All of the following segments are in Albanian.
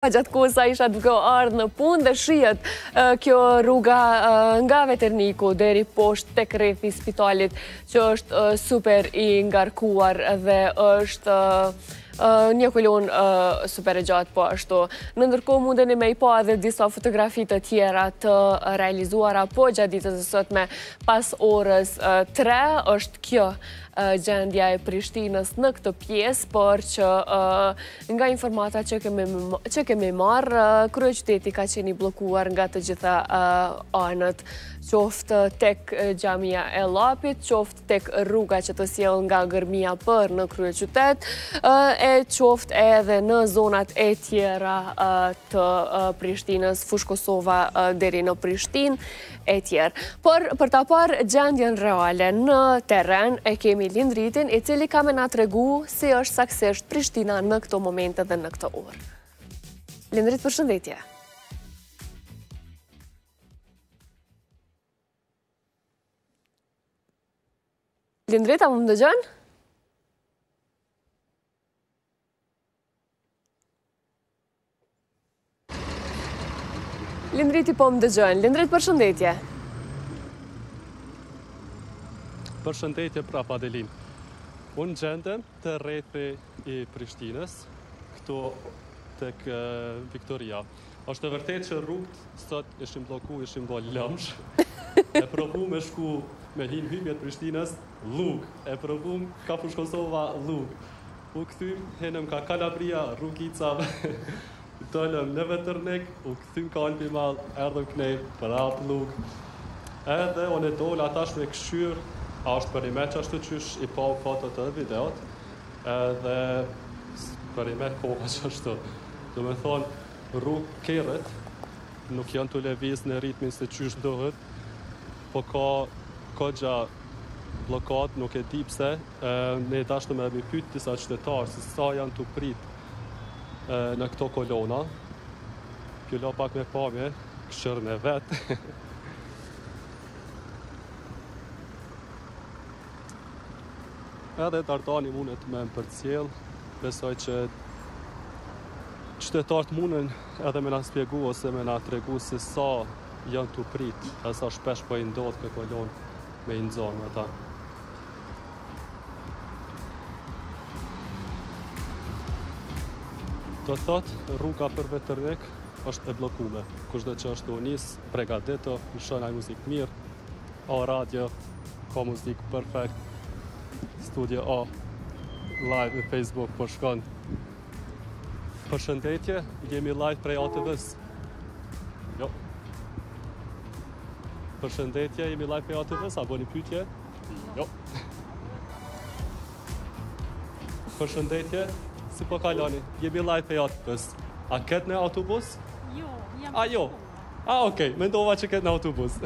gjatë kohës sa isha duke ardhë në punë dhe shihet kjo rruga nga Veterniku deri poshtë tek rrethi i spitalit që është super i ngarkuar dhe është një kolonë super e gjatë po ashtu. Në ndërkohë mundeni me i pa edhe disa fotografi të tjera të realizuara po gjatë ditës së sotme pas orës tre është kjo gjendja e Prishtinës në këtë pjesë, por që Nga informata që kemi marrë, kryeqyteti ka qenë i bllokuar nga të gjitha anët, qoftë tek xhamia e Llapit, qoftë tek rruga që të sjell nga Gërmia për në kryeqytet, e qoftë edhe në zonat e tjera të Prishtinës, Fushë Kosova deri në Prishtinë, etj. Por për ta parë gjendjen reale në terren e kemi Lindritin, i cili ka me na tregu si është saksisht Prishtina në këto momente dhe në këto orë. Lindrit përshëndetje. Lindrit, a më më dëgjon? Lindriti po më dëgjon. Lindrit përshëndetje. Përshëndetje prapë Adelinë. Unë gjendem te rrethi i Prishtinës, këtu tek Viktoria. Oshtë e vërtetë që rrugët sot ishin blloku, ishin bo lëmsh. E provum me shku me hinë hymje t'Prishtinës, llugë. E provum ka Fushë Kosova, llugë. U kthym, hinëm ka Kalabria, rrugicave, dolëm në Veternik, u kthym ka Albi Mall, erdhëm knej, prapë llugë. Edhe unë dola tash me kqyrë, a është përnime qashtu qysh i pa fotot edhe videot, edhe përnime koka qashtu. Domethonë, rrugë, kerret nuk janë tu lëvizë në ritmin se qysh duhet, po ka goxha bllokadë nuk e di pse e ne dashëm edhe me i pyet disa qytetarë se sa janë tu prit e në këto kolona kjo la pak me pamje kqyrne vetë edhe Dardani mundet me më përcjell besoj që qytetarët mundën edhe me na spjegu ose me na tregu se sa janë tu prit, e sa shpesh po i ndodh këtë kolonë me i nxonë ata. Do të thotë, rruga për Veternik është e bllokume. Kushdo që është tu u nis, pregatitu, lsho naj muzikë t'mirë, A radio, ka muzikë perfekt, Studio A, live në Facebook, po shkon, Përshëndetje, jemi live prej ATV-s. Jo. Përshëndetje, jemi live prej ATV-s, a bon ni pytje? Jo. Përshëndetje, si po kaloni? Jemi live prej ATV-s. A ke ti në autobus? Jo, jam. A jo? Ah, ok, mendova që ketë në autobus.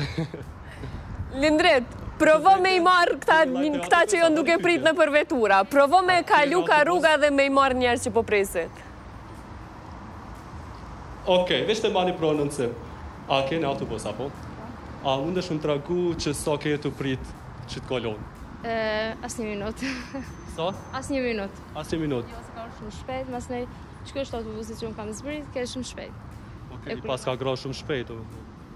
Lindrit, provo me i marrë këta, këta që jonë duke prit në përvetura. Provo me ka luka rruga dhe me i marrë njerë që po presit. Ok, veç të mani pronën se a ke në autobus, apo? A mund është më tragu që sa ke të prit që të kalonë? As një minut. Sa? As një minut. As një minut. Jo, se ka shumë shpet, mas nëjë. Që kështu autobusi që unë kam zbrit, ke shumë shpejt. Po ke ni pas ka grah shumë shpejt, o?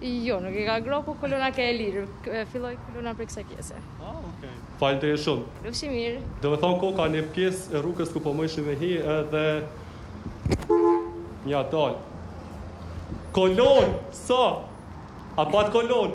Jo, nuk e ka grah, po kolona ke e lirë. Filloj kolona prej kësaj pjese. Ah, okej. Faleminderit shumë. Kalofshi mirë. Domethonë koka një pjesë e rrugës ku po mujshe me hi edhe një atal. Kolon, sa? A pat kolon?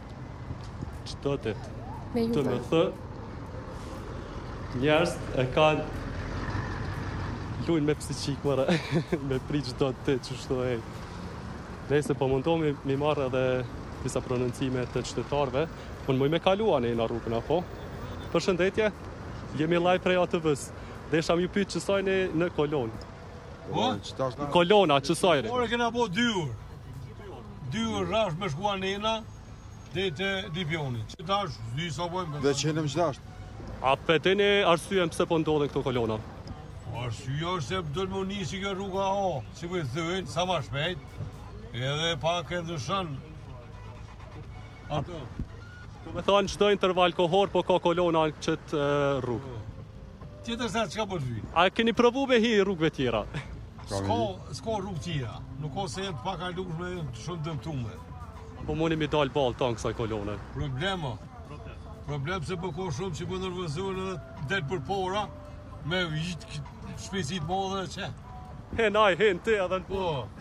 Çdo ditë të në thë, njerëz, e kanë lujnë me psikikë, mëra, me pri çdo ditë qështu e. Ne se po mundomi me i marrë edhe disa prononcime të qytetarëve, unë muj me kalu a rrugën, apo? Përshëndetje, jemi live prej atë vës, dhe isha mi pytë që sajnë në kolonë. Po? Kolona, qe sa jeni? Ore, kena po dy orë. Dy orë rrafsh me shku anena dhe te Bibjonit. Qetash, dy sa po vijmë për... Dhe kthehemi qetash. A po e dini arsyen pse po ndodhin këto kolona? Arsyeja është se duhet me nisë kjo rruga A, si po i thojnë, sa ma shpejt, edhe pak e ndryshon Ato. Domethonë çdo interval kohor po ka kolona në qët rrugë. Tjetër se çka po shihni? A keni provu me hi rrugëve tjera? S'ka, s'ka rrugë tjera. Nuk ka se jenë të pakalueshme, jenë shumë të dëmtume. Po muni me i dalë ballë tanë kësaj kolone? Problema. Problem se po ka shumë që po nervozohen edhe del përpara me ni shpejtësi të madhe dhe qe. Hin ai, hin ti edhe ne po.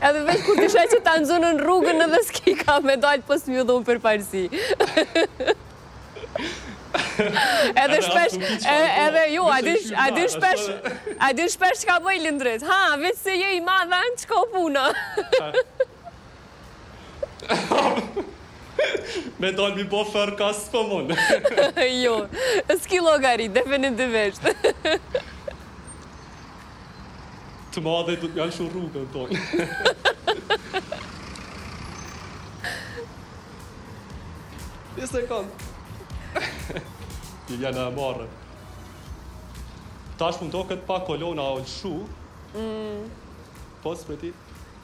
Edhe veç kur e sheh që ta nxonë rrugën edhe s'ki ka me dalë pos me ju dhonë përparësi. Edhe shpesh, edhe ju, a din shpesh, a din shpesh çka boj Lindrit, ha, veç se je i madh e çka u puna. Me dalë me i bo fer ka se s'po mund. Jo, s'ki llogari, definitivisht. Të madhe, du me ja nxon rrugën tonë. Një sekund. Ja kom marrë. Tash mundo këtë pak kolona u lëshu. Mm. Po, së për ti?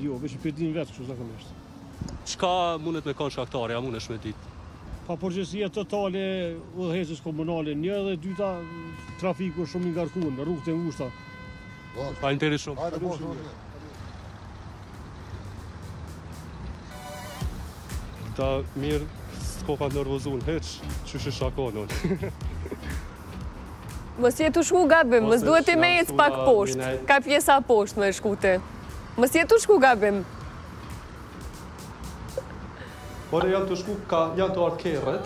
Jo, veç i pedinë vetë kështu zakonisht. Çka mundet me konë shkaktari, a mundesh me ditë? Papërgjegjësia totale e udhëheqësve komunalë një dhe dyta trafiku shumë i ngarkun, rrugët e ngushta. Faleminderit shumë. Hajde, po, shumë. Ta mirë, s'koka nervozun, hiç, që shë shako, Mos je tu shku gabim, mos duhet ti me ecë pak poshtë, ka pjesa poshtë me shku ti. Mos je tu shku gabim. Ore, janë tu shku, janë tu ardhë kerret.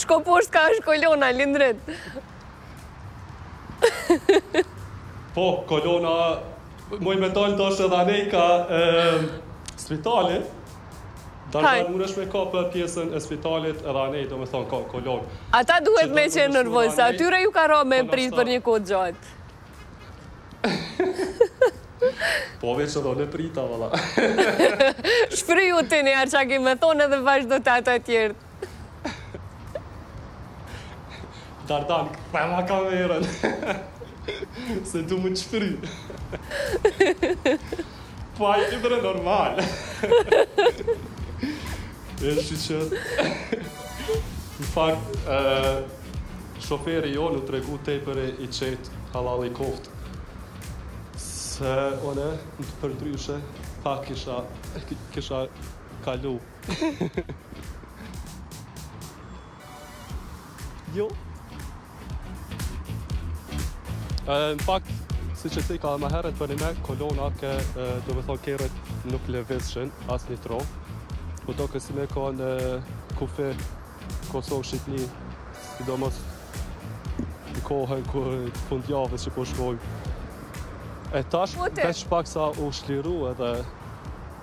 Shko poshtë ka është kolona, Lindrit. Po, kolona, moj me dalë tash edhe anej ka spitali. Dardan munesh me kapë pjesën e spitalit edhe anej do me thonë ka kolonë. Ata duhet me qenë nervozë se atyre ju ka ra me prit për një kohë të gjatë. Po veç edhe unë e prita valla. Shfryu ti një herë çka ki me thonë edhe vazhdo te ata tjerët. Dardan, jepma kamerën. Se du me u shfry. Po ai tepër normal. E shi që... Në fakt, shoferi jonë u tregu tepër i qetë hallall i koftë. Se, unë, në të përndryshe, pa kisha, kisha kalu. Jo. Në fakt, siç e shihni ka më herët përnime, kolona ke, do me thonë, kerret nuk lëvizshin, as një trohë. Po t'doket si me kanë kufi Kosovë Shqipni, sidomos në kohën e fundjavave që po shkojmë. E tash, po veç pak sa u shliru edhe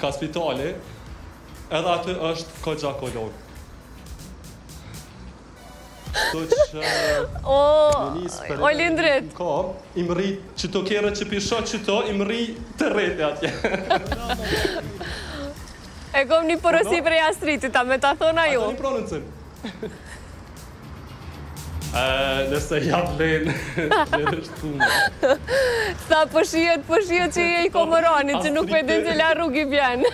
Ka spitali, edhe aty është koxha kolonë. Kështu që O, më nis për o edhe Lindrit. një kohë, i mrrit qito kerre që po i shoh, qito i mrri te rrethi atje. E kom një porosi prej Astritit, a me ta thona A ju? doni prononcim? Nëse ja vlenë, dhe dhe është punë. Sa po shihet, po shihet që je i Komoranit, që nuk po di cila rrugë i vjenë.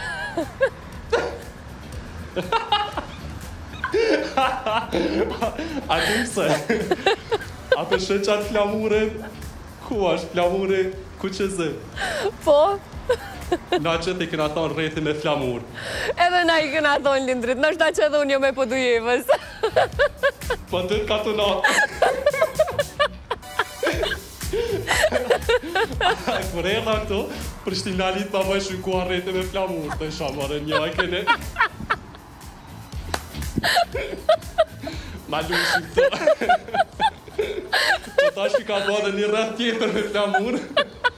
A të mëse? A po sheh qat flamurin? Ku është flamuri? Ku që zë? Po? Na qëti i kena thonë rrethi me flamur. Edhe na i kena thonë Lendrit, nështë ta që edhe unë jom i Podujevës. Po ty kanë thonë. Kur erda këtu, prishtinalitë ma msuan ku o rrethi me flamur, të isha mërë një e kene. Ma lushë këtu. Po tash u ka bo edhe një rreth tjetër me flamur.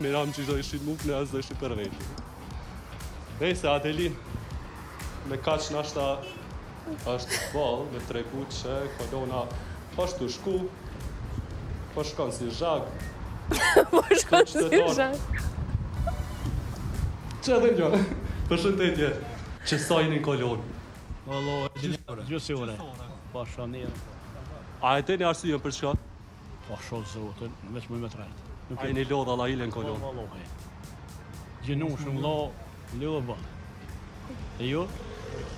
Me ramë që s'dojshit mu, as s'dojshit për veti. Nejse Adelin, me kaq nashta është boll, me tregu që kolona është tu shku, po shkon si zhag. Po shkon si zhag. Që edhe një, përshëndetje, që sa jeni në kolonë. Gjusë e une, po shumë. A e dini arsyen për çka? Pasha Zotin, veç mu me trazu. Nuk jeni lodh hala ende në kolon. Po vallahi. Jena shumë lodh, le o burrë. E jo,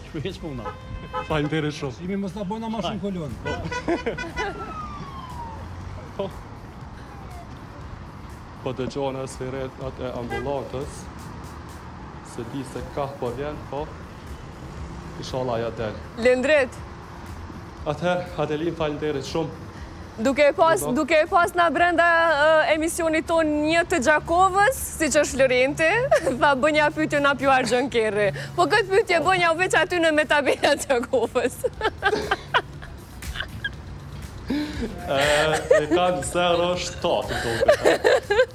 shko hec pra. Faleminderit shumë. Imi mos na bojna ma shumë kolonë. Po. Po dëgjohen sirenat e ambulantës, s'e di se kah po vjen, po, inshallah ia del. Lendrit, Atëherë, Adelin, faleminderit shumë. Duke e pas, duke e pas ne brenda emisionit tonë një të Gjakovës, siç është Florenti, tha bënja pytje a po ju nxen kerri. Po këtë pytje bënjau veç atyne me tabela t'Gjakovës. E, e kanë zero shtatë, do të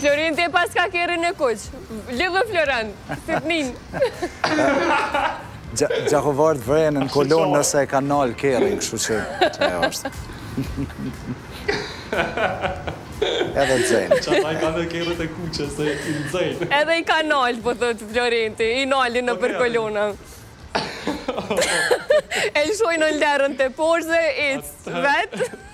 Florenti e paska kerrin e kuq. Lidhë Florin, si të min. Gjakovarët vrehen në kolon nëse e ka nal kerrin, kështu që që e është. Edhe të zëjnë. Qata i kanë kerret e kuqë, se i të zëjnë. Edhe i ka nalë, po thotë Florenti, i nalën nëpër kolona. E lëshojnë lerën teposhtë dhe hec vetë.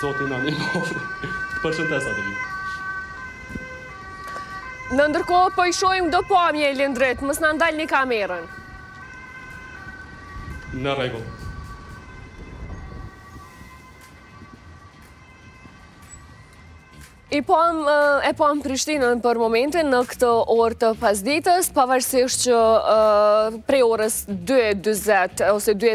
Zoti na ndihmoftë. Të përshëndes Adelina. Në ndërkohë po i shohim do pamje Lindrit, mos na ndalni kamerën. Në rregull. I pam, e pam Prishtinën për momentin në këtë orë të pasditës, pavarësisht që prej orës 2.20 ose 2.20,